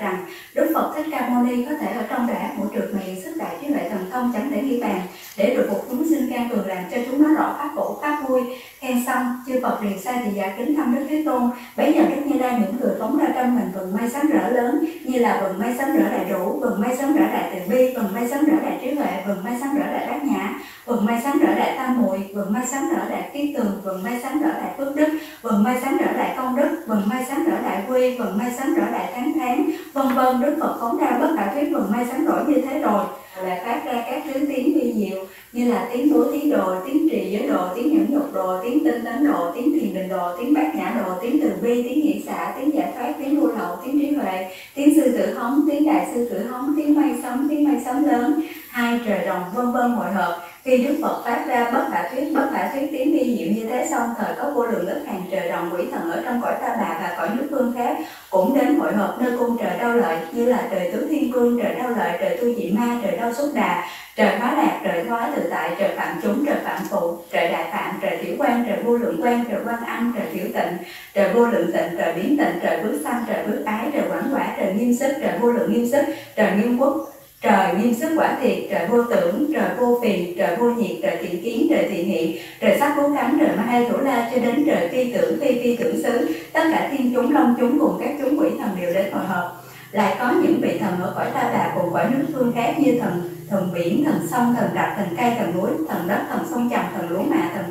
và rằng Đức Phật Thích Ca Mâu Ni có thể ở trong đại mũi trượt miệng sức đại trí huệ thần thông chẳng để nghi bàn, để được một chúng sinh can cường làm cho chúng nó rõ pháp cổ pháp vui. Khen xong, chư Phật liền sai thì giả kính thăm Đức Thế Tôn bấy giờ Đức Như Lai mỉm cười phóng ra trong mình vầng mây sáng rỡ lớn như là vầng mây sáng rỡ đại đủ vầng mây sáng rỡ đại từ bi vầng mây sáng rỡ đại trí huệ vầng mây sáng rỡ đại bát nhã vầng mây sáng rỡ đại tam muội vầng mây sáng rỡ đại kiến tường vầng mây sáng rỡ đại phước đức vầng mây sáng rỡ đại công đức vầng mây sáng rỡ đại quy vầng mây sáng rỡ đại thắng tháng vân vân đức phật phóng ra bất khả thuyết mừng may sáng rỗi như thế rồi. Là phát ra các thứ tiếng vi diệu như là tiếng bố thí đồ, tiếng trì giới đồ, tiếng nhẫn nhục đồ, tiếng tinh tấn đồ, tiếng thiền định đồ, tiếng bát nhã đồ, tiếng từ bi, tiếng nghĩa xả, tiếng giải thoát, tiếng vô lậu, tiếng trí huệ, tiếng sư tử hống, tiếng đại sư tử hống, tiếng mây sống, tiếng mây sống lớn, hai trời đồng vân vân hội hợp khi Đức Phật phát ra bất khả thuyết, bất khả thuyết tiếng vi diệu như thế xong, thời có vô lượng lớp hàng trời đồng quỷ thần ở trong cõi ta bà và cõi nước phương khác, cũng đến hội hợp nơi cung trời đau lợi, như là trời tứ thiên cương, trời đau lợi, trời tu dị ma, trời đau xúc đà, trời hóa lạc, trời hóa tự tại, trời phạm chúng, trời phạm phụ, trời đại phạm, trời tiểu quan, trời vô lượng quan, trời quan âm, trời tiểu tịnh, trời vô lượng tịnh, trời biến tịnh, trời bước sanh trời bước ái, trời quảng quả, trời nghiêm sức, trời vô lượng nghiêm sức, trời nghiêm quốc trời nghiêm sức quả thiệt, trời vô tưởng, trời vô phiền trời vô nhiệt, trời thiện kiến, trời thiện hiện trời sắc cố cánh, trời ma hay thủ la cho đến trời phi tưởng, phi phi tưởng xứ. Tất cả thiên chúng, long chúng cùng các chúng quỷ thần đều đến hội họp. Lại có những vị thần ở cõi ta bà cùng cõi nước phương khác như thần thần biển, thần sông, thần rạch, thần cây, thần núi, thần đất, thần sông trầm thần lúa mạ, thần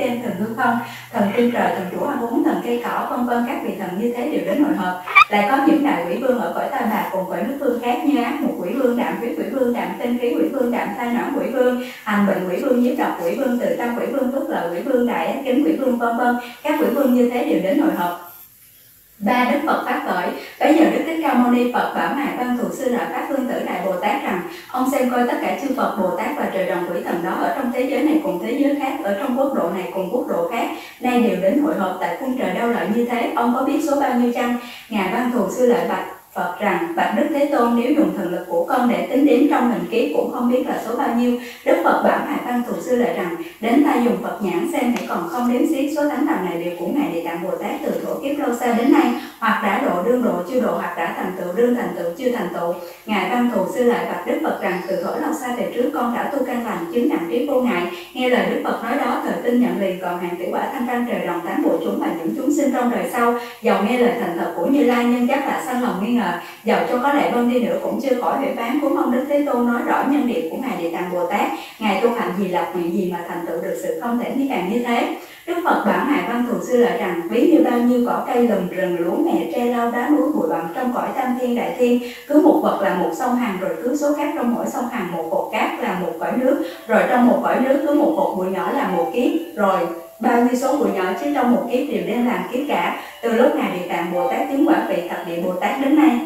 thần đêm thần hư không thần trên trời thần chủ hoa thần cây cỏ vân vân các vị thần như thế đều đến hội họp lại có những đại quỷ vương ở cõi ta bà cùng cõi nước phương khác như ác một quỷ vương đạm huyết quỷ vương đạm tinh khí quỷ vương đạm thai nõn quỷ vương hành bệnh quỷ vương nhiếp độc quỷ vương tự tâm quỷ vương phước lợi quỷ vương đại ác kính quỷ vương vân vân các quỷ vương như thế đều đến hội họp ba đức phật phát khởi bây giờ đức thích ca mâu ni phật bảo ngài văn thù sư lợi pháp vương tử đại bồ tát rằng ông xem coi tất cả chư phật, bồ tát và trời đồng quỷ thần đó ở trong thế giới này cùng thế giới khác, ở trong quốc độ này cùng quốc độ khác, nay đều đến hội họp tại cung trời đau lợi như thế. Ông có biết số bao nhiêu chăng? Ngài ban thù sư lợi bạch Phật rằng, bạch Đức Thế Tôn, nếu dùng thần lực của con để tính đến trong hình ký cũng không biết là số bao nhiêu. Đức Phật bảo Ngài Văn Thù Sư lại rằng, đến ta dùng Phật nhãn xem hãy còn không đếm xiết số thánh thần này đều của Ngài Địa Tạng Bồ Tát từ thổ kiếp lâu xa đến nay hoặc đã độ đương độ, chưa độ hoặc đã thành tựu, đương thành tựu, chưa thành tựu. Ngài Văn Thù Sư lại bạch Đức Phật rằng, từ thổi lâu xa về trước, con đã tu căn lành, chứng đẳng trí vô ngại. Nghe lời Đức Phật nói đó, thời tin nhận liền, còn hàng tiểu quả thanh văn trời đồng tám bộ chúng và những chúng sinh trong đời sau giàu nghe lời thành thật của Như Lai, nhân chắc là sanh lòng nghi ngờ, dầu cho có lệ vân đi nữa cũng chưa khỏi huệ phán của mong đức thế tôn nói rõ nhân địa của ngài địa tạng bồ tát ngài tu hành gì lập nguyện gì mà thành tựu được sự không thể nghĩ càng như thế Đức Phật bảo Ngài Văn Thù Sư lại rằng, ví như bao nhiêu cỏ cây lùm rừng lúa mẹ tre lau đá núi bụi bặm trong cõi tam thiên đại thiên, cứ một vật là một sông hàng rồi cứ số khác trong mỗi sông hàng một cột cát là một cõi nước, rồi trong một cõi nước cứ một cột bụi nhỏ là một kiếp, rồi bao nhiêu số bụi nhỏ chứ trong một kiếp đều đem làm kiếp cả. Từ lúc ngài địa tạng bồ tát chứng quả vị thập địa bồ tát đến nay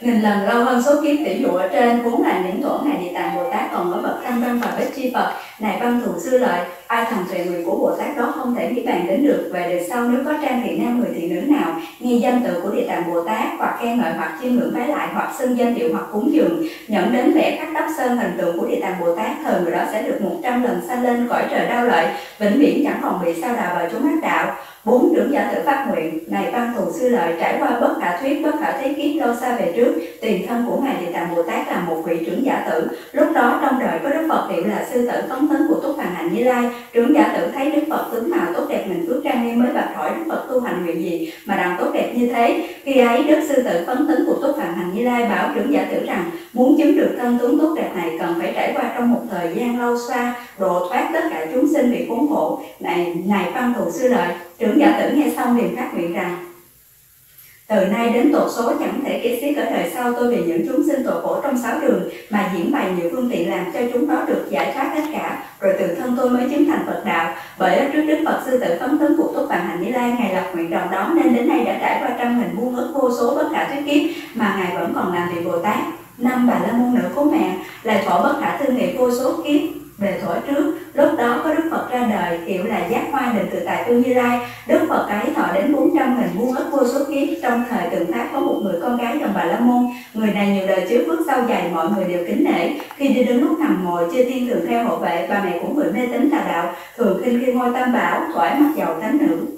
nghìn lần lâu hơn số kiếm tỷ dụ ở trên vốn là những thổ ngài địa tạng bồ tát, còn ở bậc thanh văn và bích chi phật. Này văn thù sư lợi, ai thần tuệ người của bồ tát đó không thể nghĩ bàn đến được. Về đời sau nếu có trang thị nam người thị nữ nào? Nghe danh tự của địa tạng bồ tát, hoặc khen ngợi hoặc chiêm ngưỡng bái lại hoặc xưng danh hiệu hoặc cúng dường. Nhận đến vẻ khắc đắp sơn hình tượng của địa tạng bồ tát, thời người đó sẽ được một trăm lần sanh lên cõi trời đau lợi. Vĩnh viễn chẳng còn bị sao đào vào chúng ác đạo bốn trưởng giả tử phát nguyện này văn thù sư lợi trải qua bất khả thuyết, bất khả thế kiếp lâu xa về trước, tiền thân của ngài địa tạng bồ tát là một vị trưởng giả tử. Lúc đó trong đời có đức phật hiệu là sư tử phấn tấn của túc hoàng hạnh như lai. Trưởng giả tử thấy đức phật tướng mạo tốt đẹp mình phước trang nghiêm mới bạch hỏi đức phật tu hành nguyện gì mà đặng tốt đẹp như thế. Khi ấy đức sư tử phấn tấn của túc hoàng hạnh như lai bảo trưởng giả tử rằng, muốn chứng được thân tướng tốt đẹp này cần phải trải qua trong một thời gian lâu xa, độ thoát tất cả chúng sinh bị khốn khổ. Này này văn thù sư lợi trưởng giả tử nghe xong liền phát nguyện rằng, từ nay đến tổ số chẳng thể kể xiết ở đời sau, tôi vì những chúng sinh tội khổ trong sáu đường mà diễn bày nhiều phương tiện làm cho chúng đó được giải thoát hết cả. Rồi từ thân tôi mới chứng thành Phật đạo. Bởi ở trước Đức Phật sư tử phấn tấn của túc bằng hành Như Lai, ngài lập nguyện đồng đó nên đến nay đã trải qua trăm hình muôn ức vô số bất khả thuyết kiếp mà ngài vẫn còn làm vị Bồ Tát. Năm bà la môn nữ của mẹ lại bỏ bất khả tư nghị vô số kiếp về thuở trước, lúc đó có đức phật ra đời hiệu là giác hoa định tự tại tương như lai. Đức phật ấy thọ đến 400 hình muôn ức vô số kiếp. Trong thời tượng pháp có một người con gái dòng bà la môn. Người này nhiều đời trước bước sau dài, mọi người đều kính nể. Khi đi đứng lúc nằm ngồi, chưa tiên thường theo hộ vệ, bà mẹ của người mê tín tà đạo, thường khinh khi ngôi tam bảo thoải mắt giàu thánh nữ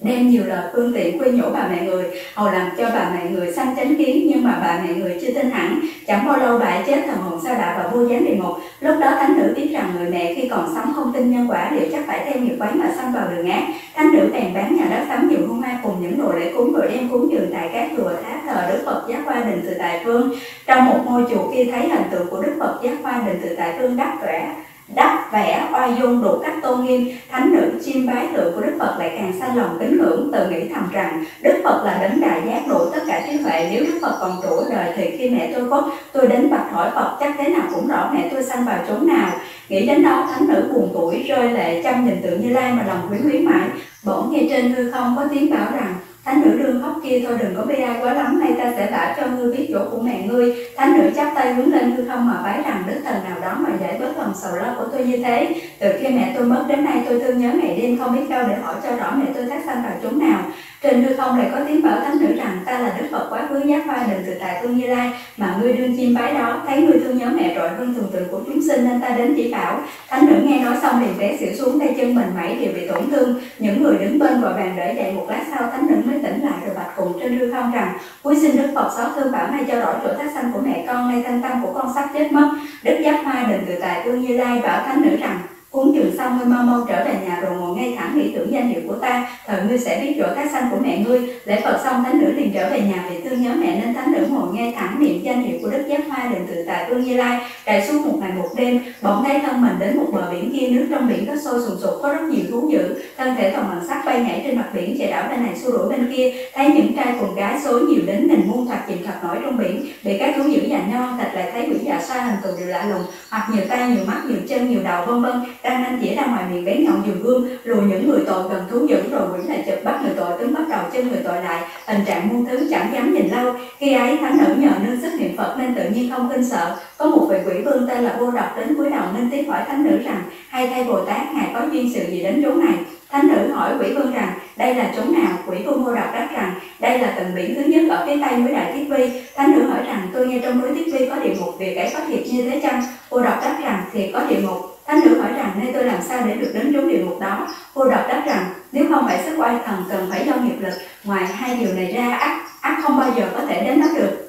đem nhiều lời phương tiện quy nhủ bà mẹ người, hầu làm cho bà mẹ người sanh chánh kiến, nhưng mà bà mẹ người chưa tin hẳn. Chẳng bao lâu bà ấy chết thần hồn sa đạo và vô gián địa ngục lúc đó thánh nữ biết rằng người mẹ khi còn sống không tin nhân quả liệu chắc phải theo nghiệp quán mà sanh vào đường ác. Thánh nữ bèn bán nhà đất tắm nhiều hung hoa cùng những đồ lễ cúng rồi đem cúng dường tại các chùa tháp thờ đức phật giác hoa đình từ tại phương. Trong một ngôi chùa kia thấy hình tượng của đức phật giác hoa đình từ tại phương đắc vẽ đắp vẽ, oai dung đủ cách tôn nghiêm, thánh nữ, chiêm bái tượng của đức phật lại càng xa lòng kính ngưỡng, tự nghĩ thầm rằng đức phật là đấng đại giác đủ tất cả trí huệ nếu đức phật còn trụ đời thì khi mẹ tôi có tôi đến bạch hỏi phật, chắc thế nào cũng rõ mẹ tôi sanh vào chốn nào? Nghĩ đến đó, thánh nữ buồn tuổi rơi lệ chăm nhìn tượng như lai mà lòng quý quý mãi. Bỗng nghe trên hư không có tiếng bảo rằng thánh nữ đương khóc kia thôi, đừng có bi ai quá lắm, nay ta sẽ bảo cho ngươi biết chỗ của mẹ ngươi. Thánh nữ chắp tay hướng lên hư không mà bái rằng, đức thần nào đó mà giải bớt lòng sầu lo của tôi như thế, từ khi mẹ tôi mất đến nay tôi thương nhớ mẹ đêm không biết đâu để hỏi cho rõ mẹ tôi thác sanh vào chốn nào trên hư không lại có tiếng bảo thánh nữ rằng, ta là đức phật quá khứ giác hoa đừng từ tại tương như lai, mà ngươi đương chim bái đó, thấy ngươi thương nhớ mẹ trội hơn thường tình của chúng sinh nên ta đến chỉ bảo. Thánh nữ nghe nói xong liền té xỉu xuống tay chân mình mẩy đều bị tổn thương. Những người đứng bên vội bàn đỡ dậy một lát sau, thánh nữ mới tỉnh lại rồi bạch cùng trên hư không rằng cuối xin đức phật, xót thương bảo hay cho rõ chỗ thác sanh của mẹ con, nay thanh tâm của con sắp chết mất. Đức giác hoa đừng từ tại tương như lai, bảo thánh nữ rằng Cúng dường xong ngươi mau mau trở về nhà rồi ngồi ngay thẳng nghĩ tưởng danh hiệu của ta, thời ngươi sẽ biết chỗ các sanh của mẹ ngươi. Lễ Phật xong thánh nữ liền trở về nhà vì thương nhớ mẹ nên thánh nữ ngồi ngay thẳng niệm danh hiệu của Đức Giác Hoa định tự tại Vương Như Lai. Trải suốt một ngày một đêm, bỗng thấy thân mình đến một bờ biển kia nước trong biển có sôi sùng sục có rất nhiều thú dữ, thân thể toàn bằng sắt bay nhảy trên mặt biển chạy đảo bên này xua đuổi bên kia, thấy những trai cùng gái số nhiều đến nghìn muôn thoạt chìm thoạt nổi trong biển, bị các thú dữ giành nhau, thịt lại thấy quỷ dạ xa hình thù đều lạ lùng, hoặc nhiều tay nhiều mắt nhiều chân nhiều đầu vân vân đang anh dễ ra ngoài miệng bén nhọn dùng gương lùi những người tội gần thú dữ rồi quỷ lại chụp bắt người tội tướng bắt đầu chân người tội lại. Tình trạng muôn thứ chẳng dám nhìn lâu. Khi ấy, thánh nữ nhờ nương sức niệm phật nên tự nhiên không kinh sợ. Có một vị quỷ vương tên là vô độc đến cuối đầu nên tiếp hỏi thánh nữ rằng, hay thay bồ tát, ngài có duyên sự gì đến chỗ này? Thánh nữ hỏi quỷ vương rằng đây là chỗ nào? Quỷ vương mô đọc đáp rằng đây là tầng biển thứ nhất ở phía tây núi đại thiết vi. Thánh nữ hỏi rằng tôi nghe trong núi thiết vi có địa ngục việc ấy có thiệt như thế chăng? Cô đọc đáp rằng thiệt có địa ngục. Thánh nữ hỏi rằng nay tôi làm sao để được đến chốn địa ngục đó? Cô đọc đáp rằng nếu không phải sức oai thần cần phải do nghiệp lực, ngoài hai điều này ra ác ác không bao giờ có thể đến đó được.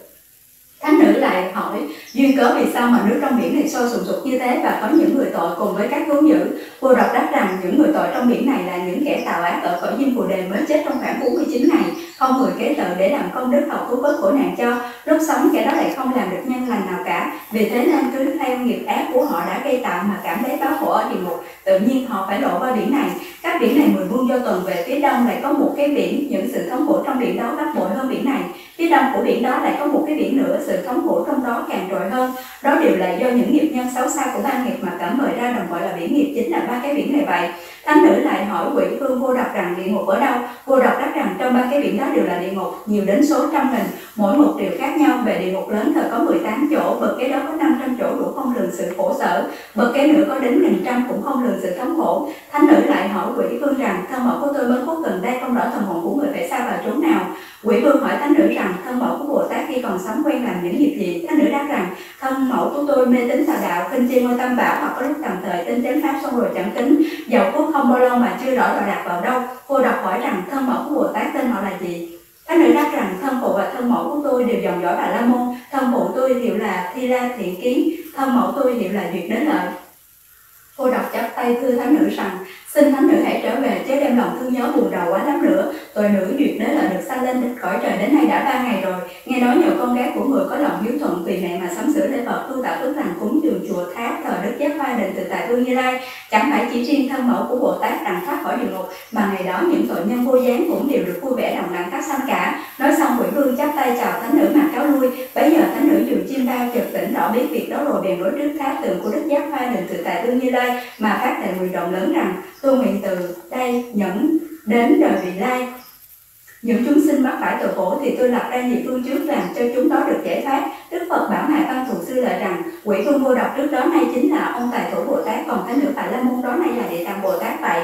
Thánh nữ lại hỏi duyên cớ vì sao mà nước trong biển này sôi sùng sục như thế và có những người tội cùng với các thú dữ. Cô đọc đáp rằng những người tội trong biển này là những kẻ tạo ác ở cõi dinh phù đề mới chết trong khoảng 49 ngày, không người kế tự để làm công đức hậu cứu vớt khổ nạn cho. Lúc sống kẻ đó lại không làm được nhân lành nào cả. Vì thế nên cứ theo nghiệp ác của họ đã gây tạo mà cảm thấy báo khổ ở địa ngục. Tự nhiên họ phải đổ qua biển này. Các biển này mười muôn do tuần về phía đông lại có một cái biển, những sự thống khổ trong biển đó gấp bội hơn biển này. Phía đông của biển đó lại có một cái biển nữa, sự thống khổ trong đó càng trội hơn. Đó đều là do những nghiệp nhân xấu xa của ba nghiệp mà cảm mời ra đồng gọi là biển nghiệp chính là ba cái biển này vậy. Thánh nữ lại hỏi quỷ vương vô độc rằng địa ngục ở đâu? Vô độc đáp rằng trong ba cái biển đó đều là địa ngục, nhiều đến số trăm nghìn, mỗi một điều khác nhau. Về địa ngục lớn thời có 18 chỗ, bậc cái đó có 500 chỗ đủ không lường sự khổ sở, bậc cái nữa có đến nghìn trăm cũng không lường sự thống khổ. Thánh nữ lại hỏi quỷ vương rằng thân mẫu của tôi mới phút gần đây không rõ thần hồn của người phải sao vào chốn nào? Quỷ vương hỏi thánh nữ rằng thân mẫu của Bồ Tát khi còn sống quen làm những việc gì? Thánh nữ đáp rằng thân mẫu của tôi mê tín tà đạo, kinh chi ngôi tam bảo hoặc có lúc tầm thời tin chánh pháp xong rồi chẳng tính, giàu cốt không bao lâu mà chưa rõ đạo đạt vào đâu. Cô đọc hỏi rằng thân mẫu của Bồ Tát tên họ là gì? Thánh nữ đáp rằng thân phụ và thân mẫu của tôi đều dòng dõi Bà La Môn, thân phụ tôi hiệu là Thi La Thiện Kiến, thân mẫu tôi hiệu là Duyệt Đến Lợi. Cô đọc chắp tay thưa thánh nữ rằng Xin thánh nữ hãy trở về, chớ đem lòng thương nhớ buồn đầu quá lắm nữa. Tội nữ duyệt đế là được xa lên đến cõi trời đến nay đã ba ngày rồi. Nghe nói nhiều con gái của người có lòng hiếu thuận vì mẹ mà sắm sửa lễ vật, tu tạo phước lành cúng dường chùa tháp thờ đức giác hoa định từ tại vương như lai. Chẳng phải chỉ riêng thân mẫu của Bồ Tát đặng thoát khỏi địa ngục, mà ngày đó những tội nhân vô gián cũng đều được vui vẻ đồng đẳng các sanh cả. Nói xong, quỷ vương chắp tay chào thánh nữ mà cáo lui. Bấy giờ thánh nữ dùng chim bao chợt tỉnh rõ biết việc đó rồi bèn đối trước tháp tượng của đức giác hoa định từ tại vương như lai, mà phát thệ nguyện động lớn rằng tôi nguyện từ đây nhẫn đến đời vị lai. Những chúng sinh mắc phải tội khổ thì tôi lập ra nhiều phương trước làm cho chúng đó được giải thoát. Đức phật bảo ngài văn thù sư lại rằng, quỷ vương vô độc trước đó nay chính là ông tài thủ bồ tát, còn thánh nữ phải la môn đó nay là địa tạng bồ tát vậy.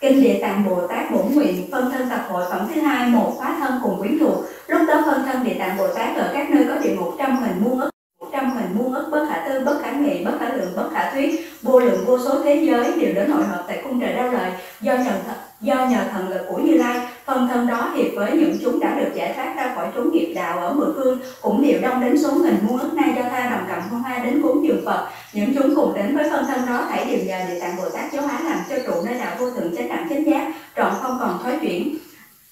Kinh Địa Tạng Bồ Tát bổn nguyện phân thân tập hội phẩm thứ hai, một khóa thân cùng quyến thuộc. Lúc đó phân thân Địa Tạng Bồ Tát ở các nơi có địa ngục trăm hình muôn ức trăm hình muôn ức, bất khả tư, bất khả nghị, bất khả lượng, bất khả thuyết vô lượng vô số thế giới đều đến hội họp tại cung trời đau lời do nhờ do nhờ thần lực của Như Lai. Phần thân đó hiệp với những chúng đã được giải thoát ra khỏi chúng nghiệp đạo ở mười phương, cũng đều đông đến số nghìn muôn ức nay do tha đồng cầm hương hoa đến cúng dường Phật. Những chúng cùng đến với phân thân đó hãy đều nhờ địa tạng Bồ Tát giáo hóa làm cho trụ nơi đạo vô thượng chánh đẳng chánh giác, trọn không còn thói chuyển.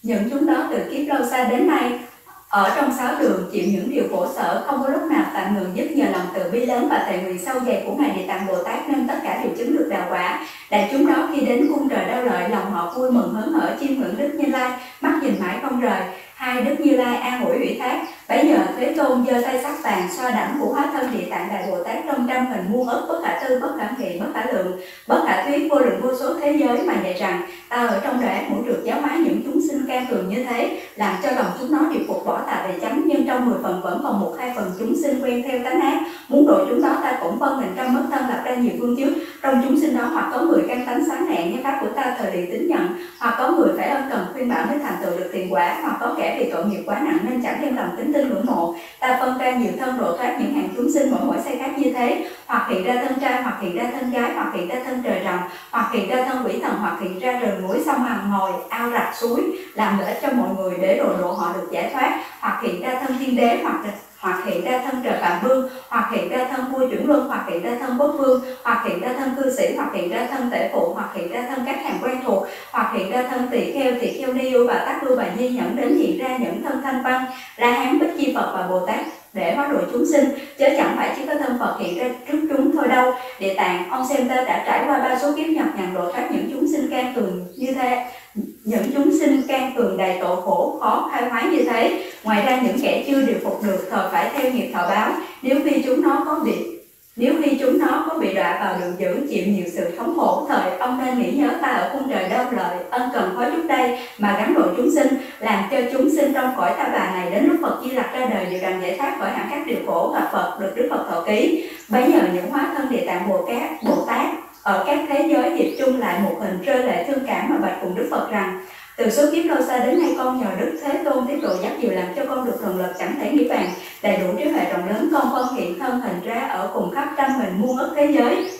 Những chúng đó từ kiếp lâu xa đến nay ở trong sáu đường chịu những điều khổ sở, không có lúc nào tạm ngừng giúp nhờ lòng từ bi lớn và tài nguyện sâu dày của ngài địa tạng bồ tát nên tất cả đều chứng được đạo quả. Đại chúng đó khi đến cung trời đau lợi, lòng họ vui mừng hớn hở chiêm ngưỡng đức như lai, mắt nhìn mãi không rời. Hai đức như lai an ủi ủy thác bấy giờ, thế tôn giơ tay sắc vàng xoa đẳng của hóa thân địa tạng đại bồ tát trong trăm hình muôn ức, bất khả tư, bất khả nghị bất khả lượng, bất khả thuyết, vô lượng vô số thế giới mà dạy rằng, ta ở trong đời ác mũi được giáo hóa những chúng sinh can cường như thế, làm cho lòng chúng nó đều phục bỏ tà về chánh, nhưng trong 10 phần vẫn còn một hai phần chúng sinh quen theo tánh ác. Muốn độ chúng nó, ta cũng phân hình trăm mất thân lập ra nhiều phương trước. Trong chúng sinh đó, hoặc có người căn tánh sáng nạn như pháp của ta thời liền tính nhận, hoặc có người phải ân cần khuyên bảo mới thành tựu được tiền quả, hoặc có kẻ bị tội nghiệp quá nặng nên chẳng đem lòng tính tin ngưỡng mộ ta phân ra nhiều thân độ thoát những hàng chúng sinh mỗi mỗi sai khác như thế. Hoặc hiện ra thân trai, hoặc hiện ra thân gái, hoặc hiện ra thân trời rồng hoặc hiện ra thân quỷ thần, hoặc hiện ra rừng núi sông hằng ngồi, ao rạch suối, làm lợi cho mọi người để độ độ họ được giải thoát. Hoặc hiện ra thân thiên đế, hoặc hoặc hiện ra thân trời phạm vương, hoặc hiện ra thân vua chuyển luân, hoặc hiện ra thân quốc vương, hoặc hiện ra thân cư sĩ, hoặc hiện ra thân tể phụ, hoặc hiện ra thân các hàng quen thuộc, hoặc hiện ra thân tỳ kheo tỳ kheo ni và tác lưu bà nhi nhẫn đến hiện ra những thân thanh văn, la hán, bích chi phật và bồ tát để hóa độ chúng sinh, chứ chẳng phải chỉ có thân Phật hiện ra trước chúng thôi đâu. Địa tạng, ông xem ta đã trải qua ba số kiếp nhập nhằn độ thoát những chúng sinh can cường như thế. Những chúng sinh can cường đầy tội khổ, khó khai hóa như thế. Ngoài ra những kẻ chưa điều phục được thờ phải theo nghiệp thọ báo. Nếu vì chúng nó có việc nếu khi chúng nó có bị đọa vào đường dữ, chịu nhiều sự thống khổ thời, ông nên nghĩ nhớ ta ở cung trời đau lợi, ân cần khó lúc đây, mà gắn độ chúng sinh, làm cho chúng sinh trong cõi ta bà này đến lúc Phật Di Lặc ra đời đều đành giải thoát khỏi hẳn các điều khổ và Phật được Đức Phật thọ ký. Bấy giờ những hóa thân địa tạng Bồ Tát Bồ Tát ở các thế giới hiệp chung lại một hình rơi lệ thương cảm mà bạch cùng Đức Phật rằng từ số kiếp lâu xa đến nay con nhờ Đức Thế Tôn tiếp độ dắt dìu làm cho con được thần lực chẳng thể nghĩ bàn. Đầy đủ trí huệ rộng lớn con phân hiện thân hình ra ở cùng khắp trăm hình muôn ức thế giới.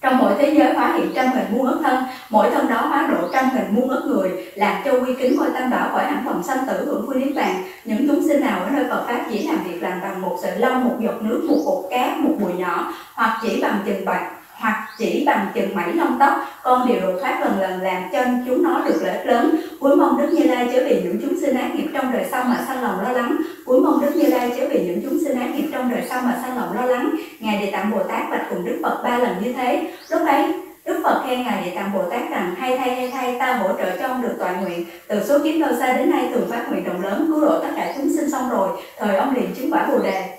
Trong mỗi thế giới hóa hiện trăm hình muôn ức thân, mỗi thân đó hóa độ trăm hình muôn ức người, làm cho uy kính ngôi tam bảo khỏi hẳn vòng sanh tử hưởng vui niết bàn. Những chúng sinh nào ở nơi Phật pháp chỉ làm việc làm bằng một sợi lông, một giọt nước, một cục cát, một bụi nhỏ, hoặc chỉ bằng chừng bạc hoặc chỉ bằng chừng mảy lông tóc, con đều được thoát lần lần làm cho chúng nó được lợi ích lớn. Cuối mong đức như lai chớ vì những chúng sinh ác nghiệp trong đời sau mà sanh lòng lo lắng. Cuối mong đức như lai chớ vì những chúng sinh ác nghiệp trong đời sau mà sanh lòng lo lắng. Ngài địa tạng bồ tát bạch cùng đức phật ba lần như thế. Lúc ấy, Đức Phật khen Ngài Địa Tạng Bồ Tát rằng, hay thay hay thay, ta hỗ trợ cho ông được tọa nguyện. Từ số kiếp lâu xa đến nay thường phát nguyện rộng lớn, cứu độ tất cả chúng sinh xong rồi, thời ông liền chứng quả Bồ đề.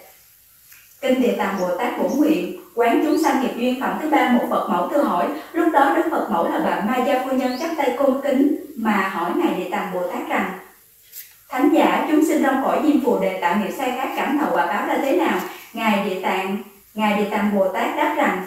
Kinh Địa Tạng Bồ Tát bổn nguyện quán chúng sanh nghiệp duyên phẩm thứ ba một phật mẫu thưa hỏi. Lúc đó đức phật mẫu là bà ma gia phu nhân chắp tay cung kính mà hỏi ngài địa tạng bồ tát rằng, thánh giả, chúng sinh trong cõi diêm phù đề tạo nghiệp sai khác cảm thọ quả báo là thế nào? Ngài địa tạng, ngài địa tạng bồ tát đáp rằng,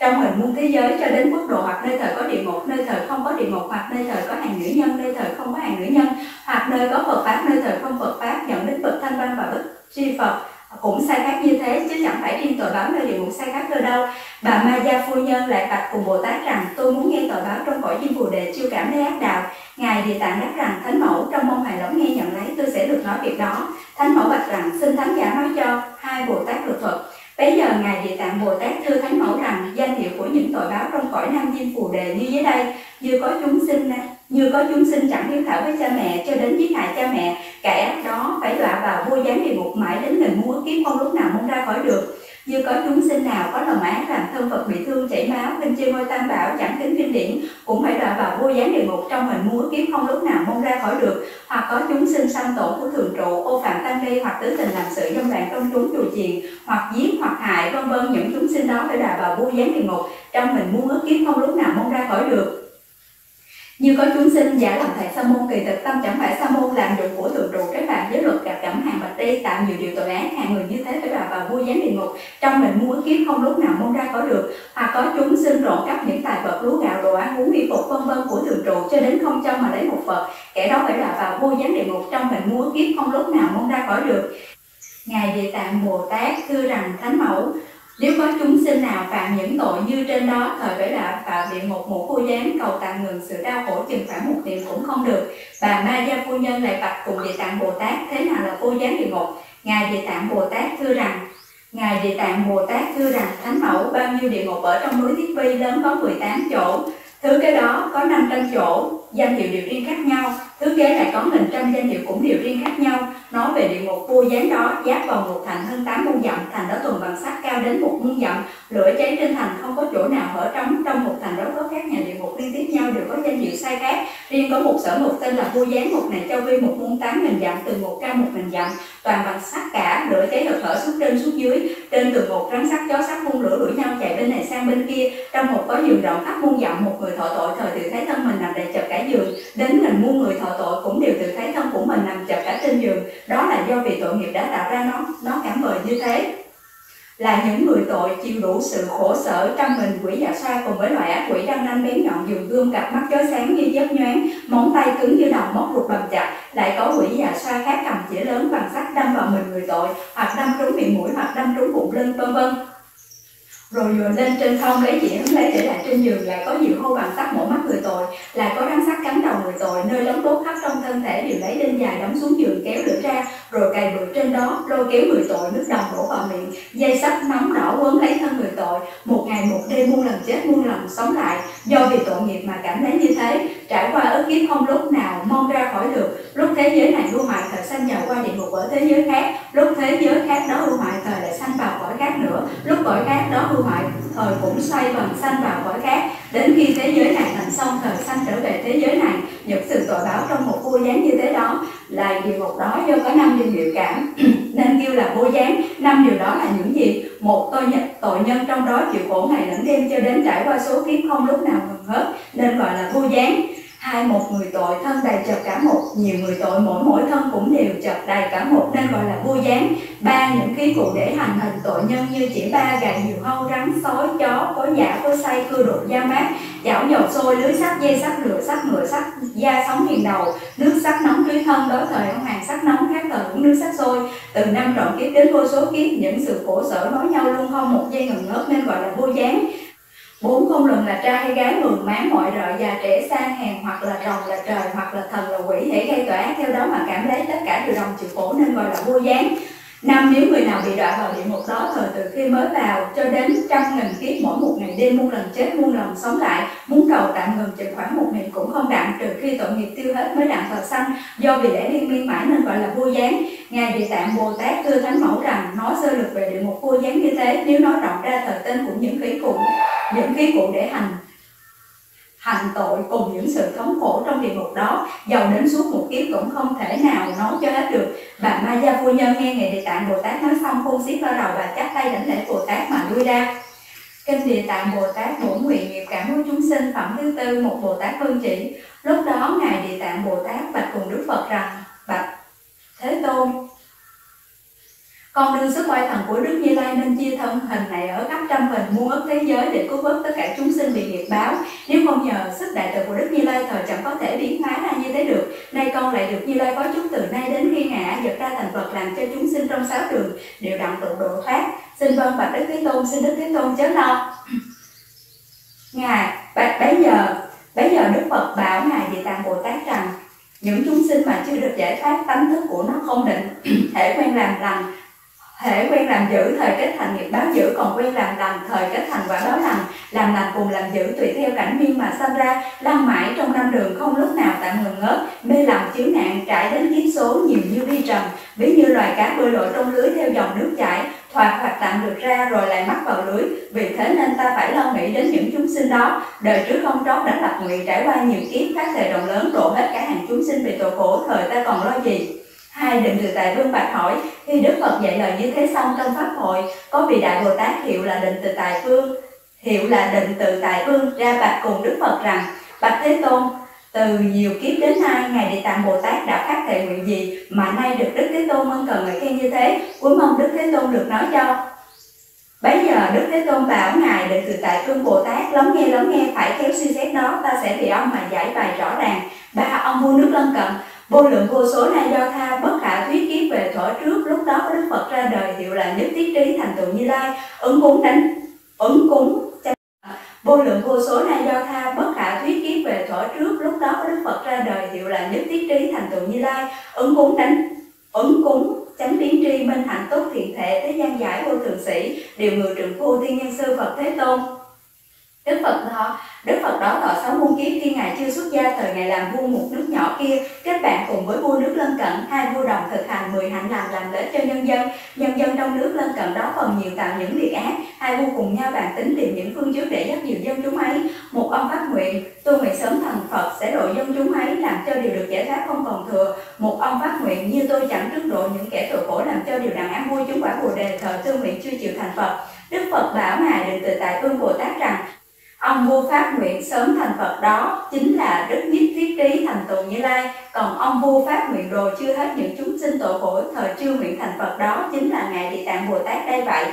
trong hình muôn thế giới cho đến quốc độ hoặc nơi thời có địa ngục, nơi thời không có địa ngục, hoặc nơi thời có hàng nữ nhân, nơi thời không có hàng nữ nhân, hoặc nơi có phật pháp, nơi thời không phật pháp nhận đến bậc thanh văn và bậc tri phật cũng sai khác như thế, chứ chẳng phải riêng tội báo nơi địa ngục sai khác cơ đâu. Bà ma gia phu nhân lại bạch cùng bồ tát rằng, tôi muốn nghe tội báo trong cõi diêm phù đề chưa cảm thấy ác đạo. Ngài địa tạng đáp rằng, thánh mẫu, trong mong hài lòng nghe nhận lấy, tôi sẽ được nói việc đó. Thánh mẫu bạch rằng, xin thánh giả nói cho hai bồ tát được thuật. Bây giờ Ngài Địa Tạng Bồ Tát thưa Thánh Mẫu rằng danh hiệu của những tội báo trong cõi Nam Diêm Phù Đề như dưới đây. Như có chúng sinh như có chúng sinh chẳng hiếu thảo với cha mẹ, cho đến giết hại cha mẹ, kẻ đó phải đọa vào vô gián địa ngục mãi đến nghìn mua kiếp không lúc nào muốn ra khỏi được như có chúng sinh nào có lòng ác làm thân Phật bị thương chảy máu bên trên ngôi tam bảo chẳng kính kinh điển, cũng phải đọa vào vô gián địa ngục trong hình múa kiếm không lúc nào mong ra khỏi được. Hoặc có chúng sinh sanh tổn của thường trụ, ô phạm tăng ni, hoặc tứ tình làm sự trong đoạn công chúng chùa chiền, hoặc giết, hoặc hại, vân vân, những chúng sinh đó phải đọa vào vô gián địa ngục trong hình múa kiếm không lúc nào mong ra khỏi được như có chúng sinh giả làm thầy sa môn, kỳ thực tâm chẳng phải sa môn làm dụng của thượng trụ các bạn. Giới luật gặp cảm hàng bạch đi tạo nhiều điều tội ác, hàng người như thế phải vào vào vui gián địa ngục. Trong mình mua kiếp không lúc nào mong ra có được hoặc có chúng sinh rộn cắp những tài vật, lúa gạo, đồ ăn uống, y phục, vân vân của thượng trụ, cho đến không cho mà lấy một vật. Kẻ đó phải là vào vô gián địa ngục, trong mình mua kiếp không lúc nào mong ra khỏi được. Ngài địa tạng bồ tát thưa rằng, thánh mẫu nếu có chúng sinh nào phạm những tội như trên đó, thời phải là vào địa ngục một cô gián cầu tạm ngừng sự đau khổ chừng khoảng một niệm cũng không được. Bà Ma Gia Phu Nhân lại bạch cùng Địa Tạng Bồ Tát thế nào là cô gián địa ngục. Ngài Địa Tạng Bồ Tát thưa rằng Ngài Địa Tạng Bồ Tát thưa rằng Thánh Mẫu bao nhiêu địa ngục ở trong núi Thiết Vi lớn có 18 chỗ Thứ cái đó có 500 chỗ, danh hiệu điều riêng khác nhau Thứ kế lại có nghìn trăm danh hiệu cũng điều riêng khác nhau. Nói về địa ngục, vua gián đó giáp vào một thành hơn 8 muôn dặm, Thành đó tuần bằng sắt cao đến một muôn dặm. Lửa cháy trên thành không có chỗ nào hở trống Trong một thành đó có các nhà địa ngục liên tiếp nhau đều có danh hiệu sai khác. Riêng có một sở một tên là vua gián Một này châu vi một muôn tám nghìn dặm Từ một cao một nghìn dặm Toàn bằng sắt cả, lửa cháy được hở xuống trên xuống dưới Trên từ một rắn sắt chó sắt phun lửa đuổi nhau chạy bên này sang bên kia. Trong một có giường rộng khắp muôn dặm Một người thọ tội thời tự thấy thân mình nằm đầy chật cả giường. Đến nghìn muôn người thọ tội cũng đều tự thấy thân của mình nằm chật cả trên giường. Đó là do vì tội nghiệp đã tạo ra nó nó cảm bời như thế là những người tội chịu đủ sự khổ sở trăm mình quỷ dạ xoa cùng với loại ác quỷ răng nanh bén nhọn dùng gươm cặp mắt chói sáng như chớp nhoáng, móng tay cứng như đồng móc ruột bầm chặt, lại có quỷ dạ xoa khác cầm chỉ lớn bằng sắt đâm vào mình người tội, hoặc đâm trúng miệng mũi, hoặc đâm trúng bụng lưng, vân vân rồi vừa lên trên không lấy chỉ hứng lấy để lại trên giường lại có nhiều hô bằng sắt mổ mắt người tội lại có răng sắt cắn đầu người tội, nơi lóng đốt khắp trong thân thể đều lấy đinh dài đóng xuống giường kéo lửa ra, rồi cài bự trên đó, lôi kéo người tội nước đồng đổ vào miệng. Dây sắt nóng đỏ quấn lấy thân người tội, một ngày một đêm muôn lần chết muôn lần sống lại. Do vì tội nghiệp mà cảm thấy như thế, trải qua ức kiếp không lúc nào mong ra khỏi được. Lúc thế giới này lưu hoại thời sanh nhờ qua địa ngục ở thế giới khác, lúc thế giới khác đó lưu hoại thời lại sanh vào cõi khác nữa, lúc cõi khác đó hoại thời cũng xoay vần sanh vào cõi khác. Đến khi thế giới này thành xong thời sanh trở về thế giới này những sự tội báo trong một vô gián như thế đó là địa ngục đó do có năm điều hiệu cảm. Nên kêu là vô gián. Năm điều đó là những gì? Một tội nhân, tội nhân trong đó chịu khổ ngày lẫn đêm cho đến trải qua số kiếp không lúc nào ngừng hết nên gọi là vô gián hai một người tội thân đầy chật cả một, nhiều người tội mỗi mỗi thân cũng đều chật đầy cả một, nên gọi là vua gián. Ba những khí cụ để hành hình tội nhân như chỉ ba gà nhiều hâu, rắn, sói, chó, có giả, có say, cưa đột da mát. Chảo dầu sôi, lưới sắt, dây sắt, lửa sắt, ngựa sắt, da sống hiền đầu. Nước sắt nóng tưới thân, đó thời ông hàng sắt nóng, khác thời cũng nước sắt sôi. Từ năm trọn kiếp đến vô số kiếp, những sự khổ sở nói nhau luôn không một giây ngừng ngớt, nên gọi là vô gián bốn không lần là trai hay gái mường máng mọi rợ già trẻ sang hèn hoặc là rồng là trời hoặc là thần là quỷ, hễ gây tỏa ác theo đó mà cảm lấy tất cả đều đồng chịu khổ nên gọi là vô gián năm nếu người nào bị đọa vào địa ngục đó thời từ khi mới vào cho đến trăm nghìn kiếp, mỗi một ngày đêm muôn lần chết, muôn lần sống lại, muốn cầu tạm ngừng chừng khoảng một ngày cũng không đặng, trừ khi tội nghiệp tiêu hết mới đặng thờ sanh do vì lẽ liên miên mãi nên gọi là vô gián ngài địa tạng bồ tát thưa thánh mẫu rằng nói sơ lược về địa ngục vô gián như thế, nếu nói rộng ra thời tên cũng những khí cụ, những khí cụ để hành hành tội cùng những sự thống khổ trong địa ngục đó. Giàu đến suốt một kiếp cũng không thể nào nói cho hết được. Bà ma gia phu nhân nghe ngài địa tạng bồ tát nói xong khôn xiết vào đầu và chắp tay đảnh lễ bồ tát mà lui ra. Kinh địa tạng bồ tát bổn nguyện nghiệp cảm hóa chúng sinh phẩm thứ tư một bồ tát phương chỉ. Lúc đó, ngài địa tạng bồ tát bạch cùng đức phật rằng, bạch thế tôn con đưa sức oai thần của Đức Như Lai nên chia thân hình này ở khắp trăm hình muôn ức thế giới để cứu vớt tất cả chúng sinh bị nghiệp báo. Nếu không nhờ sức đại từ của Đức Như Lai thời chẳng có thể biến hóa ra như thế được. Nay con lại được Như Lai có chúng từ nay đến khi ngã giật ra thành Phật làm cho chúng sinh trong sáu đường đều đặng tự độ thoát. Xin vâng bạch Đức Thế Tôn, xin Đức Thế Tôn chớ lo. Ngài, bạch bấy giờ, bấy giờ Đức Phật bảo Ngài Địa Tạng Bồ Tát rằng những chúng sinh mà chưa được giải thoát tánh thức của nó không định thể quen làm lành thể quen làm dữ thời kết thành nghiệp báo dữ còn quen làm lành thời kết thành quả báo lành làm lành cùng làm dữ tùy theo cảnh miên mà sanh ra. Lăn mãi trong năm đường không lúc nào tạm ngừng ngớt. Mê lầm chứa nạn, trải đến kiếp số nhiều như đi trần. Ví như loài cá bơi lội trong lưới theo dòng nước chảy. Thoạt hoặc tạm được ra rồi lại mắc vào lưới. Vì thế nên ta phải lo nghĩ đến những chúng sinh đó. Đời trước không trót đã lập nguyện, trải qua nhiều kiếp, các thời đồng lớn, độ hết cả hàng chúng sinh bị tội khổ, thời ta còn lo gì? Hai định từ tại vương bạch hỏi, khi Đức Phật dạy lời như thế xong trong Pháp hội, có vị Đại Bồ Tát hiệu là định từ tại vương, hiệu là định từ tại vương ra bạch cùng Đức Phật rằng, Bạch Thế Tôn, từ nhiều kiếp đến nay ngài địa tạng bồ tát đã phát thệ nguyện gì mà nay được đức thế tôn ân cần ngợi khen như thế? Cuối mong đức thế tôn được nói cho. Bấy giờ Đức Thế Tôn bảo Ngài định từ tại vương Bồ Tát lắng nghe lắng nghe phải khéo suy xét đó ta sẽ vì ông mà giải bài rõ ràng. Ba ông vua nước lân cận vô lượng vô số na do tha, bất khả thuyết kiếp về thuở trước. Lúc đó có Đức Phật ra đời, hiệu là nhất thiết trí, thành tựu như lai. Ứng cúng đánh, ứng cúng vô lượng vô số na do tha, bất khả thuyết kiếp về thuở trước. Lúc đó có Đức Phật ra đời, hiệu là nhất thiết trí, thành tựu như lai. Ứng cúng đánh, ứng cúng chánh biến tri, minh hạnh tốt thiện thể, thế gian giải vô thường sĩ, điều người trưởng phu, thiên nhân sư phật thế tôn. Đức Phật đó, Đức Phật đó thọ sáu muôn kiếp khi Ngài chưa xuất gia thời Ngài làm vua một nước nhỏ kia, kết bạn cùng với vua nước lân cận, hai vua đồng thực hành mười hạnh làm làm lợi cho nhân dân. Nhân dân trong nước lân cận đó phần nhiều tạo những việc ác, hai vua cùng nhau bàn tính tìm những phương trước để dắt dìu dân chúng ấy. Một ông phát nguyện, tôi nguyện sớm thành Phật sẽ độ dân chúng ấy làm cho điều được giải thoát không còn thừa. Một ông phát nguyện như tôi chẳng trước độ những kẻ tội khổ làm cho điều đàn ác vui chúng quả bồ đề thờ tư nguyện chưa chịu thành Phật. Đức Phật bảo Ngài định từ tại vương Bồ Tát rằng Ông vua phát nguyện sớm thành Phật đó, chính là Đức Nhất Thiết Trí thành tựu Như Lai. Còn ông vua phát nguyện rồi chưa hết những chúng sinh tội khổ thời chưa nguyện thành Phật đó, chính là Ngài Địa Tạng Bồ Tát đây vậy.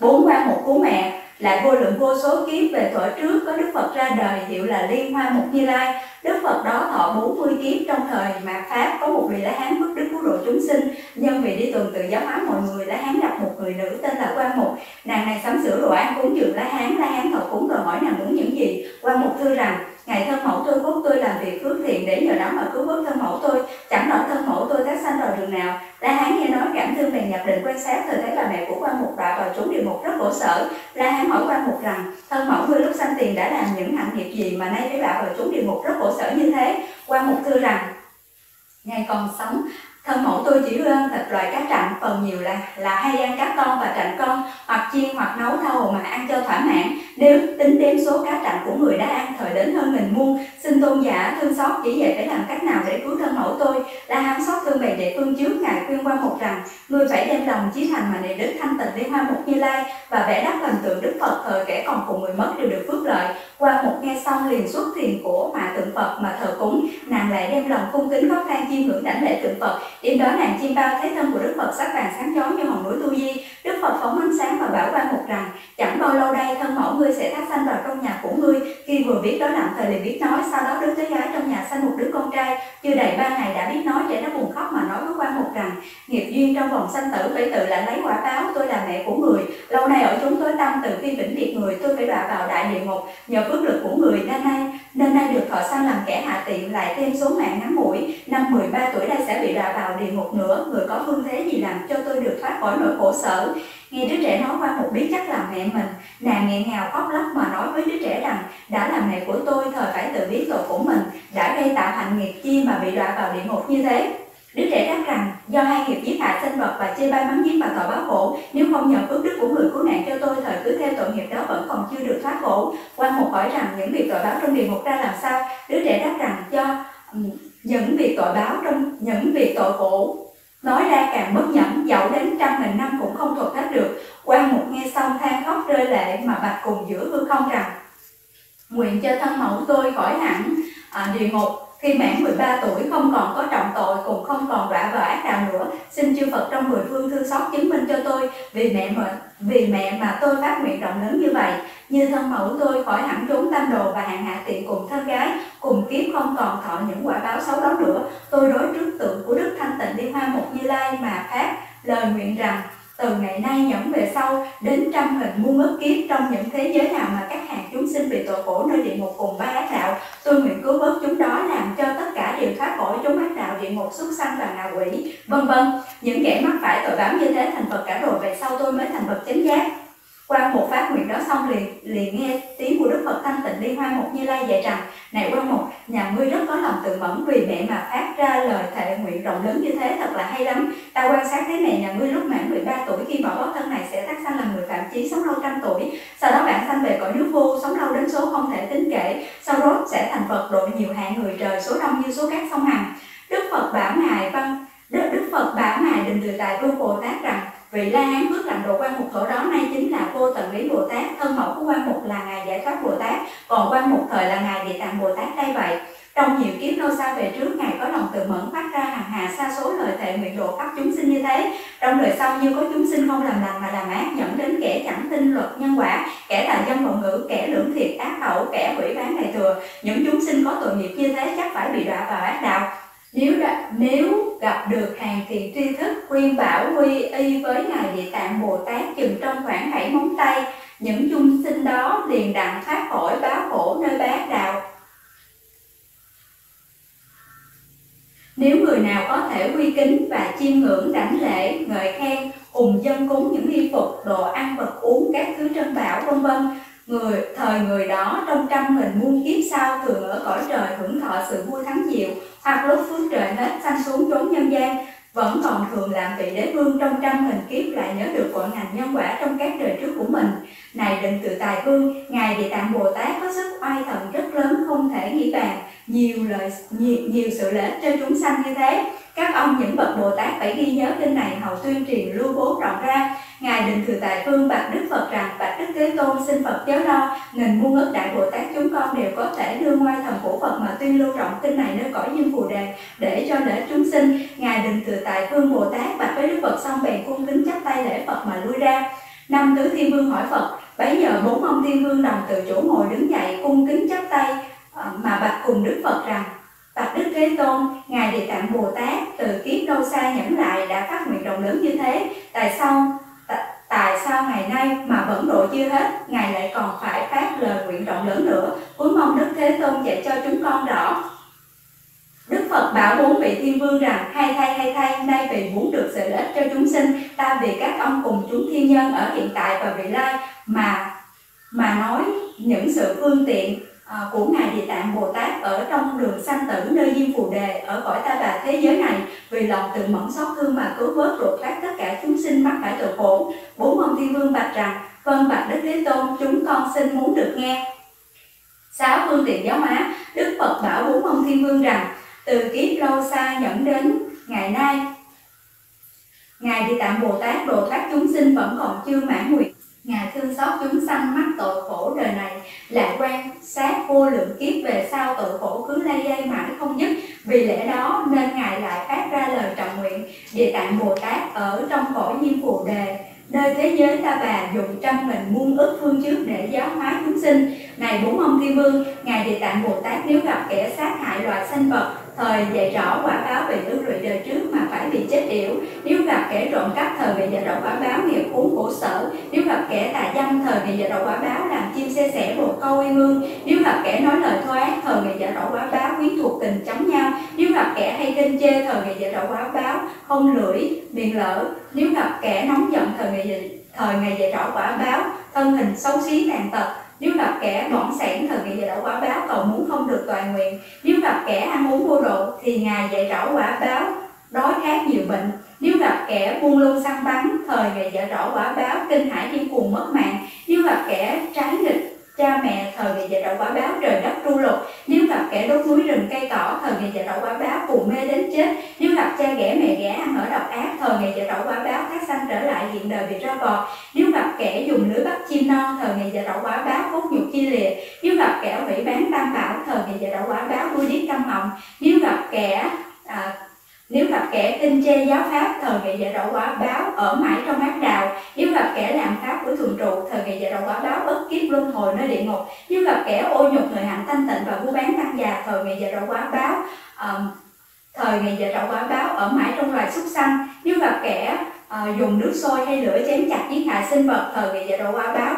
Bốn qua một cú mẹ lại vô lượng vô số kiếp về thuở trước có Đức Phật ra đời hiệu là Liên Hoa Mục Như Lai. Đức Phật đó thọ 40 kiếp trong thời mạt Pháp có một vị La Hán bức đức cứu độ chúng sinh. Nhân vì đi tuần tự giáo hóa mọi người, La Hán gặp một người nữ tên là Quan Mục. Nàng này sắm sửa đồ ăn cúng dường La Hán, La Hán thọ cúng rồi hỏi nàng muốn những gì. Quan Mục thưa rằng Ngày thân mẫu tôi, quốc tôi làm việc phước thiện để nhờ đó mà cứu vớt thân mẫu tôi. Chẳng rõ thân mẫu tôi tác sanh vào đường nào? La Hán nghe nói cảm thương bèn nhập định quan sát Thời thấy là mẹ của quan mục đọa vào trốn địa ngục rất khổ sở. La Hán hỏi quan mục rằng, Thân mẫu ngươi lúc sanh tiền đã làm những hạnh nghiệp gì Mà nay phải đọa vào trốn địa ngục rất khổ sở như thế? Quan mục thưa rằng, ngày còn sống Thân mẫu tôi chỉ ưa ăn thịt loại cá trạnh, phần nhiều là là hay ăn cá con và trạnh con, hoặc chiên hoặc nấu thâu mà ăn cho thỏa mãn. Nếu tính đến số cá trạnh của người đã ăn thời đến hơn nghìn muôn, xin tôn giả thương xót chỉ dạy phải làm cách nào để cứu thân mẫu tôi. La hán xót thương bèn đệ phương trước ngài khuyên qua một rằng, người phải đem lòng chí thành mà này đức thanh tịnh liên hoa một như lai và vẽ đắp hình tượng đức Phật thời kẻ còn cùng người mất đều được phước lợi. Qua một nghe xong liền xuất thiền của hòa tượng Phật mà thờ cúng, nàng lại đem lòng cung kính khóc than chiêm ngưỡng đảnh lễ tượng Phật Đêm đó nàng chiêm bao thế thân của Đức Phật sắc vàng sáng chói như hòn núi Tu Di. Đức Phật phóng ánh sáng và bảo quan một rằng chẳng bao lâu đây thân mẫu ngươi sẽ thác sanh vào trong nhà của ngươi. Khi vừa biết đó nặng thời liền biết nói, sau đó đứa thế gái trong nhà sanh một đứa con trai. Chưa đầy ba ngày đã biết nói, trẻ nó buồn khóc mà nói với quan một rằng nghiệp duyên trong vòng sanh tử phải tự lại lấy quả báo. Tôi là mẹ của người, lâu nay ở chúng tối tâm từ khi vĩnh biệt người tôi phải đọa vào đại địa ngục nhờ phước lực của người nên nay nên nay được thọ sanh làm kẻ hạ tiện lại thêm số mạng ngắn mũi năm 13 tuổi đây sẽ bị đọa vào địa ngục nữa người có phương thế gì làm cho tôi được thoát khỏi nỗi khổ sở nghe đứa trẻ nói qua một bí chắc là mẹ mình. Nàng nghẹn ngào khóc lóc mà nói với đứa trẻ rằng đã là mẹ của tôi thời phải tự biết tội của mình. Đã gây tạo hạnh nghiệp chi mà bị đọa vào địa ngục như thế. Đứa trẻ đáp rằng do hai nghiệp giết hại sinh vật và chê bai mắng giết và tội báo khổ, nếu không nhờ phước đức của người cứu nạn cho tôi thời cứ theo tội nghiệp đó vẫn còn chưa được thoát khổ. Quan một hỏi rằng những việc tội báo trong địa ngục ra làm sao? Đứa trẻ đáp rằng do ừ, những việc tội báo trong những việc tội khổ nói ra càng bất nhẫn dẫu đến trăm nghìn năm cũng không thuật hết được. Quan một nghe xong than khóc rơi lệ mà bạch cùng giữa hư không rằng nguyện cho thân mẫu tôi khỏi hẳn. À, địa ngục khi mãn 13 tuổi không còn có trọng tội cũng không còn đọa vào ác đạo nữa. Xin chư Phật trong mười phương thương xót chứng minh cho tôi vì mẹ mà vì mẹ mà tôi phát nguyện rộng lớn như vậy. Như thân mẫu tôi khỏi hẳn trốn tam đồ và hạng hạ tiện cùng thân gái cùng kiếp không còn thọ những quả báo xấu đó nữa. Tôi đối trước tượng của đức thanh tịnh liên hoa một như lai mà phát, lời nguyện rằng, từ ngày nay nhẫn về sau, đến trăm hình muôn ức kiếp trong những thế giới nào mà các hàng chúng sinh bị tội khổ nơi địa ngục cùng ba ác đạo, tôi nguyện cứu vớt chúng đó làm cho tất cả đều thoát khỏi chúng ác đạo địa ngục xuất sanh và ngạ quỷ vân vân những kẻ mắc phải tội báo như thế thành phật cả rồi về sau tôi mới thành phật chánh giác qua một phát nguyện đó xong liền liền nghe tiếng của Đức Phật thanh tịnh liên hoa một như lai dạy rằng này quan một nhà ngươi rất có lòng tự mẫn vì mẹ mà phát ra lời rộng lớn như thế thật là hay lắm. Ta quan sát thế này nhà ngươi lúc mãn 13 tuổi khi bỏ bó thân này sẽ tác sanh làm người phạm chí sống lâu trăm tuổi. Sau đó bạn sanh về cõi nước vô sống lâu đến số không thể tính kể. Sau đó sẽ thành Phật độ nhiều hạng người trời số đông như số cát sông hằng. Đức Phật bảo ngài văn Đức, Đức Phật bảo ngài định từ tại vương Bồ Tát rằng vị la hán bước làm độ quan mục thổ đó nay chính là vô tận lý bồ tát thân mẫu của quan mục là ngài giải thoát bồ tát còn quan mục thời là ngài địa tạng bồ tát đây vậy trong nhiều kiếp lâu xa về trước ngài có lòng từ mẫn phát ra hàng hà xa số lời thệ nguyện độ khắp chúng sinh như thế. Trong đời sau như có chúng sinh không làm lành mà làm ác dẫn đến kẻ chẳng tin luật nhân quả kẻ tà dâm ngôn ngữ kẻ lưỡng thiệt ác khẩu kẻ hủy bán đại thừa. Những chúng sinh có tội nghiệp như thế chắc phải bị đọa vào ác đạo. Nếu đã, nếu gặp được hàng thiện tri thức khuyên bảo quy y với ngài địa tạng bồ tát chừng trong khoảng bảy móng tay những chúng sinh đó liền đặng thoát khỏi báo khổ nơi bát đạo. Nếu người nào có thể quy kính và chiêm ngưỡng đảnh lễ, ngợi khen ủng dân cúng những y phục, đồ ăn, vật uống các thứ trân bảo vân vân, người, thời người đó trong trăm mình muôn kiếp sau thường ở cõi trời hưởng thọ sự vui thắng diệu, hoặc lúc phước trời hết sanh xuống trốn nhân gian, vẫn còn thường làm vị đế vương trong trăm hình kiếp lại nhớ được vận hành nhân quả trong các đời trước của mình. Này định tự tài vương, ngài địa tạng bồ tát có sức oai thần rất lớn không thể nghĩ bàn nhiều lời nhiều, nhiều sự lợi cho chúng sanh như thế. Các ông những bậc bồ tát phải ghi nhớ kinh này hầu tuyên truyền lưu bố rộng ra. Ngài định thừa tại phương bạch đức phật rằng bạch đức thế tôn xin phật chớ lo. Nghìn muôn ức đại bồ tát chúng con đều có thể đưa ngoài thần của phật mà tuyên lưu rộng kinh này nơi cõi diêm phù đề để cho lễ chúng sinh. Ngài định thừa tại phương bồ tát bạch với đức phật xong bèn cung kính chắp tay lễ phật mà lui ra. Năm tứ thiên vương hỏi phật bấy giờ bốn ông thiên vương đồng từ chỗ ngồi đứng dậy cung kính chắp tay. Ờ, mà bạch cùng đức phật rằng Bạch Đức Thế Tôn, Ngài Địa Tạng Bồ Tát từ kiếp đâu xa nhẫn lại đã phát nguyện rộng lớn như thế, tại sao tại sao ngày nay mà vẫn độ chưa hết, Ngài lại còn phải phát lời nguyện rộng lớn nữa, cuối mong Đức Thế Tôn dạy cho chúng con rõ. Đức Phật bảo bốn vị thiên vương rằng hay thay hay thay nay vì muốn được sự lợi cho chúng sinh ta vì các ông cùng chúng thiên nhân ở hiện tại và vị lai mà mà nói những sự phương tiện Ờ, của ngài địa tạng bồ tát ở trong đường sanh tử nơi diêm phù đề ở cõi ta bà thế giới này. Vì lòng từ mẫn xót thương mà cứu vớt ruột thoát tất cả chúng sinh mắc phải tội khổ. Bốn ông thiên vương bạch rằng vâng bạch đức thế tôn, chúng con xin muốn được nghe. Sáu phương tiện giáo hóa, đức phật bảo bốn ông thiên vương rằng, từ kiếp lâu xa nhẫn đến ngày nay, ngài địa tạng bồ tát độ thoát chúng sinh vẫn còn chưa mãn nguyện. Ngài thương xót chúng sanh mắc tội khổ đời này lại quan, sát, vô lượng kiếp về sau tội khổ cứ lay dây mãi không dứt. Vì lẽ đó nên Ngài lại phát ra lời trọng nguyện, Địa tạng Bồ Tát ở trong cõi nhiên phù đề, nơi thế giới ta bà dùng trăm mình muôn ức phương trước để giáo hóa chúng sinh. Này bốn ông thiên vương, ngài địa tạng bồ tát nếu gặp kẻ sát hại loài sinh vật thời dạy rõ quả báo về ước lụy đời trước mà phải bị chết yểu. Nếu gặp kẻ trộm cắp thời bị dạy rõ quả báo nghiệp uống khổ sở. Nếu gặp kẻ tà dâm thời bị dạy rõ quả báo làm chim xe sẻ bồ câu uy mương. Nếu gặp kẻ nói lời thô ác thời bị dạy rõ quả báo quyến thuộc tình chống nhau. Nếu gặp kẻ hay kênh chê thời bị dạy rõ quả báo không lưỡi, miệng lỡ. Nếu gặp kẻ nóng giận thời ngày thời ngày dạy rõ quả báo, thân hình xấu xí tàn tật nếu gặp kẻ bỏng sản thời ngày dạy rõ quả báo cầu muốn không được toàn nguyện. Nếu gặp kẻ ăn uống vô độ thì ngài dạy rõ quả báo đói khát nhiều bệnh. Nếu gặp kẻ buông lung săn bắn thời ngày dạy rõ quả báo kinh hải điên cuồng mất mạng. Nếu gặp kẻ trái nghịch cha mẹ thời ngày dạy đậu quả báo trời đất tru lục. Nếu gặp kẻ đốt núi rừng cây cỏ thời ngày dạy đậu quả báo cùng mê đến chết. Nếu gặp cha ghẻ mẹ ghẻ ăn ở độc ác thời ngày dạy đậu quả báo thác sanh trở lại hiện đời bị ra vò nếu gặp kẻ dùng lưới bắt chim non thời ngày dạy đậu quả báo cốt nhục chi liệt. Nếu gặp kẻ hủy bán tam bảo thời ngày dạy đậu quả báo vui điếc câm họng. Nếu gặp kẻ à, nếu gặp kẻ tinh chê giáo pháp thời ngày dạy đậu quả báo ở mãi trong ác đạo. Nếu gặp kẻ làm pháp của thường trụ thời ngày dạy đậu quả báo bất kiếp luân hồi nơi địa ngục. Nếu gặp kẻ ô nhục người hạnh thanh tịnh và mua bán tăng già thời ngày dạy đậu quả báo um, thời ngày dạy đậu quả báo ở mãi trong loài súc sanh. Nếu gặp kẻ uh, dùng nước sôi hay lửa chém chặt giết hại sinh vật thời ngày dạy đậu quả báo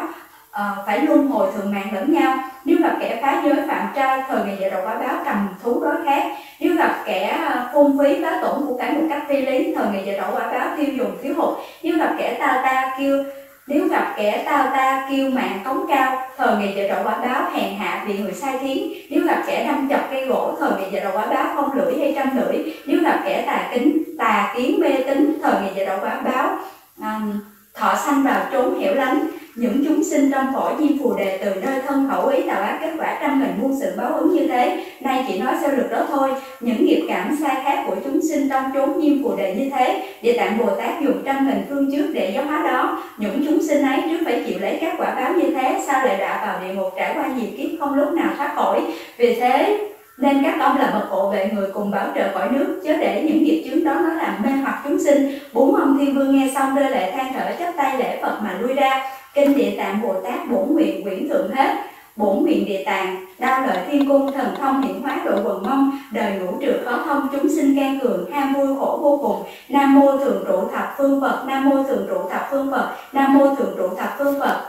uh, phải luân hồi thường mạng lẫn nhau. Nếu gặp kẻ phá giới phạm trai thời ngày dạy đọc quả báo cầm thú đối khác nếu gặp kẻ phun phung phí phá tổn của cải một cách phi lý thời ngày dạy đọc quả báo tiêu dùng thiếu hụt. Nếu gặp kẻ ta ta kêu nếu gặp kẻ tao ta kêu mạng cống cao thời ngày dạy đầu quả báo hèn hạ bị người sai khiến. Nếu gặp kẻ đâm chọc cây gỗ thời ngày dạy đầu quả báo không lưỡi hay trăm lưỡi. Nếu gặp kẻ tà kính tà kiến mê tín thời ngày dạy đầu quả báo um, thọ sanh vào trốn hẻo lánh những chúng sinh trong phổi diêm phù đề từ nơi thân khẩu ý tạo ác kết quả trăm ngàn muôn sự báo ứng như thế. Nay chỉ nói sơ lược đó thôi. Những nghiệp cảm sai khác của chúng sinh trong chốn diêm phù đề như thế, địa tạng bồ tát dùng trăm nghìn phương trước để giáo hóa đó. Những chúng sinh ấy trước phải chịu lấy các quả báo như thế, sao lại đọa vào địa ngục trải qua nhiều kiếp không lúc nào thoát khỏi? Vì thế, nên các ông là bậc hộ vệ người cùng bảo trợ khỏi nước, chớ để những nghiệp chướng đó nó làm mê hoặc chúng sinh. Bốn ông thiên vương nghe xong rơi lệ than thở, chắp tay lễ phật mà lui ra kinh địa tạng bồ tát bổn nguyện quyển thượng hết bổn nguyện địa tạng đao lợi thiên cung thần thông hiển hóa độ quần mông đời ngũ trượt khó thông chúng sinh can cường ham vui khổ vô cùng nam mô thường trụ thập phương phật nam mô thường trụ thập phương phật nam mô thường trụ thập phương phật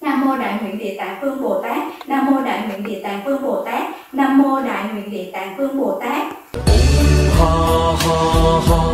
Nam mô Đại nguyện Địa Tạng phương Bồ Tát. Nam mô Đại nguyện Địa Tạng phương Bồ Tát. Nam mô Đại nguyện Địa Tạng phương Bồ Tát. Ha ha ha.